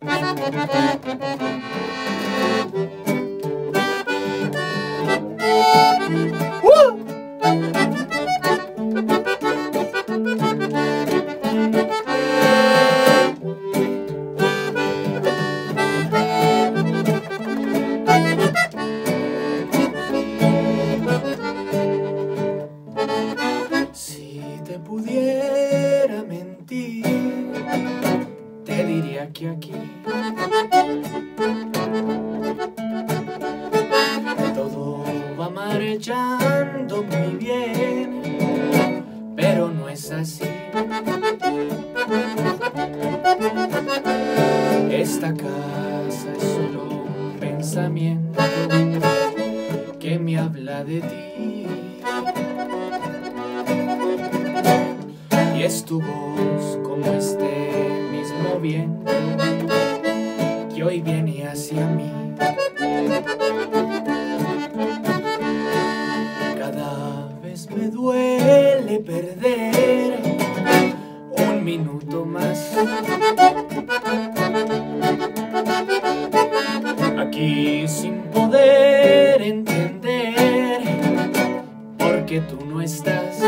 Pudiera mentir, que aquí todo va marchando muy bien, pero no es así. Esta casa es solo un pensamiento que me habla de ti. Y es tu voz como este viento que hoy viene hacia mí. Cada vez me duele perder un minuto más. Aquí sin poder entender por qué tú no estás.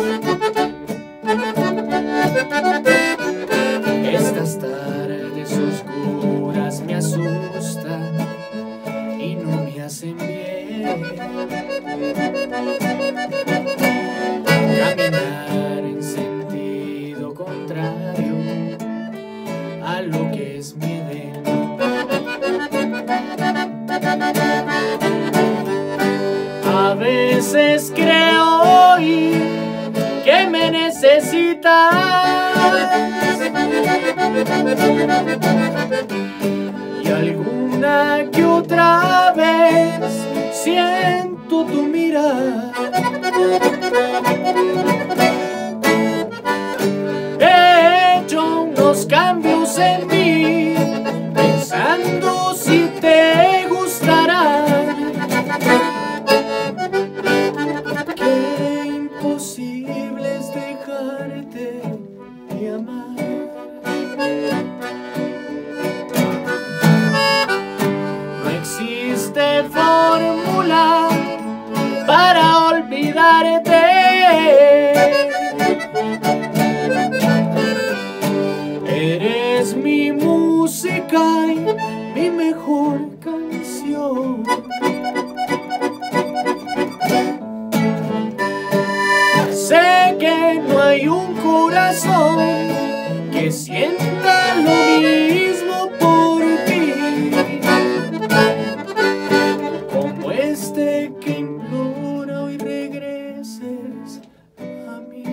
Caminar en sentido contrario a lo que es mi Edén. A veces creo oír que me necesitas te gustará. Qué imposible es dejarte de amar. No existe fórmula para olvidarte. Eres mi música y mejor canción. Sé que no hay un corazón que sienta lo mismo por ti como este que implora hoy regreses a mí.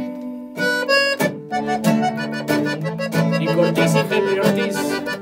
Nico Ortiz y Ortiz.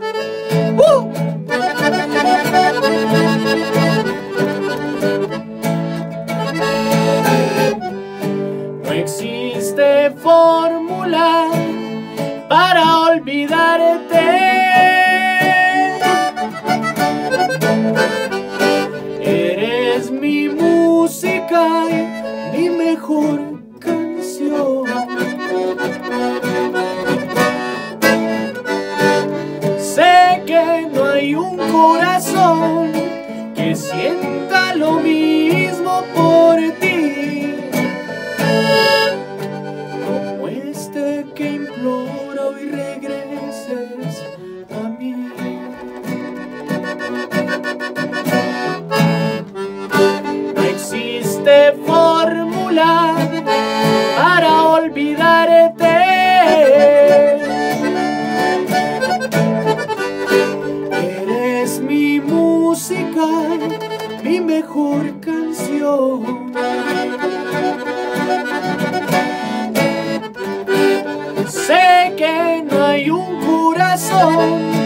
Existe fórmula para olvidarte. Eres mi música, mi mejor canción. Sé que no hay un corazón